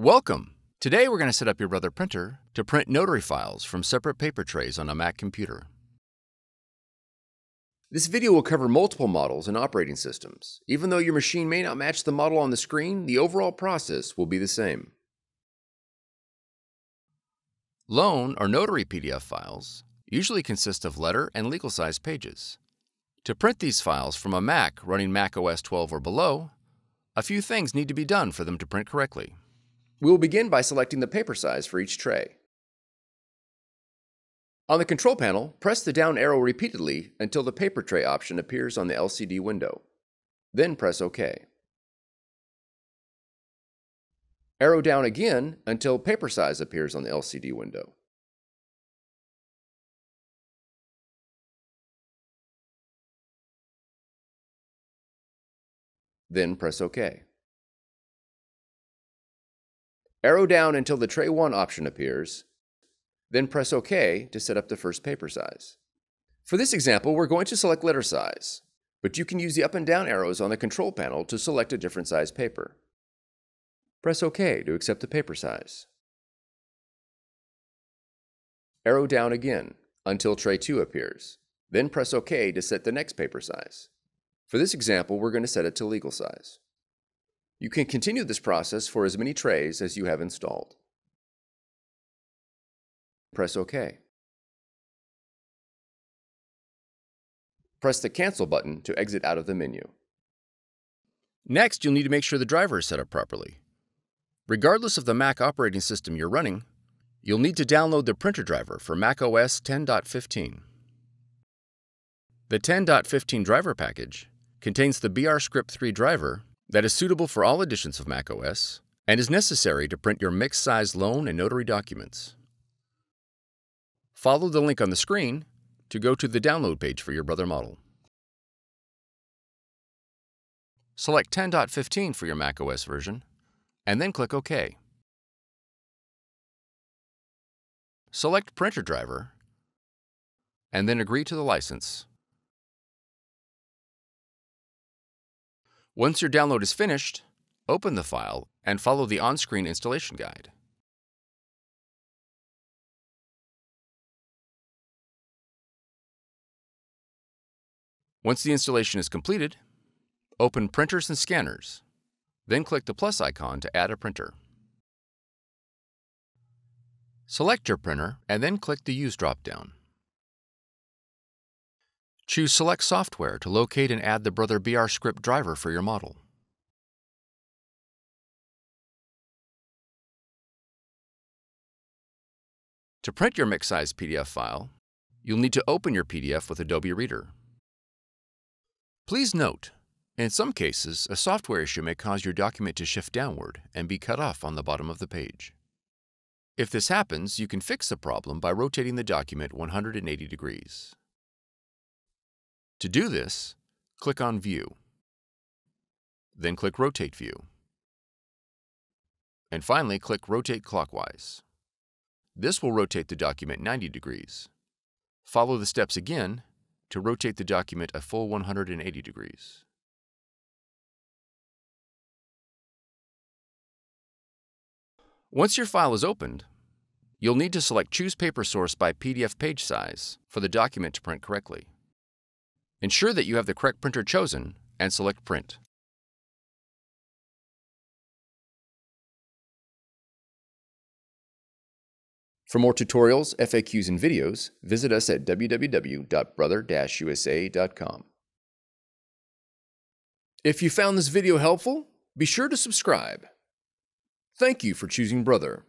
Welcome! Today we're going to set up your Brother printer to print notary files from separate paper trays on a Mac computer. This video will cover multiple models and operating systems. Even though your machine may not match the model on the screen, the overall process will be the same. Loan or notary PDF files usually consist of letter and legal size pages. To print these files from a Mac running Mac OS 12 or below, a few things need to be done for them to print correctly. We will begin by selecting the paper size for each tray. On the control panel, press the down arrow repeatedly until the paper tray option appears on the LCD window. Then press OK. Arrow down again until paper size appears on the LCD window. Then press OK. Arrow down until the Tray 1 option appears, then press OK to set up the first paper size. For this example, we're going to select letter size, but you can use the up and down arrows on the control panel to select a different size paper. Press OK to accept the paper size. Arrow down again until Tray 2 appears, then press OK to set the next paper size. For this example, we're going to set it to legal size. You can continue this process for as many trays as you have installed. Press OK. Press the Cancel button to exit out of the menu. Next, you'll need to make sure the driver is set up properly. Regardless of the Mac operating system you're running, you'll need to download the printer driver for Mac OS 10.15. The 10.15 driver package contains the BRScript 3 driver that is suitable for all editions of macOS and is necessary to print your mixed size loan and notary documents. Follow the link on the screen to go to the download page for your Brother model. Select 10.15 for your macOS version, and then click OK. Select Printer Driver, and then agree to the license. Once your download is finished, open the file and follow the on-screen installation guide. Once the installation is completed, open Printers and Scanners, then click the plus icon to add a printer. Select your printer and then click the Use drop-down. Choose Select Software to locate and add the Brother BR script driver for your model. To print your mix size PDF file, you'll need to open your PDF with Adobe Reader. Please note, in some cases, a software issue may cause your document to shift downward and be cut off on the bottom of the page. If this happens, you can fix the problem by rotating the document 180 degrees. To do this, click on View. Then click Rotate View. And finally, click Rotate Clockwise. This will rotate the document 90 degrees. Follow the steps again to rotate the document a full 180 degrees. Once your file is opened, you'll need to select Choose Paper Source by PDF page size for the document to print correctly. Ensure that you have the correct printer chosen and select Print. For more tutorials, FAQs, and videos, visit us at www.brother-usa.com. If you found this video helpful, be sure to subscribe. Thank you for choosing Brother.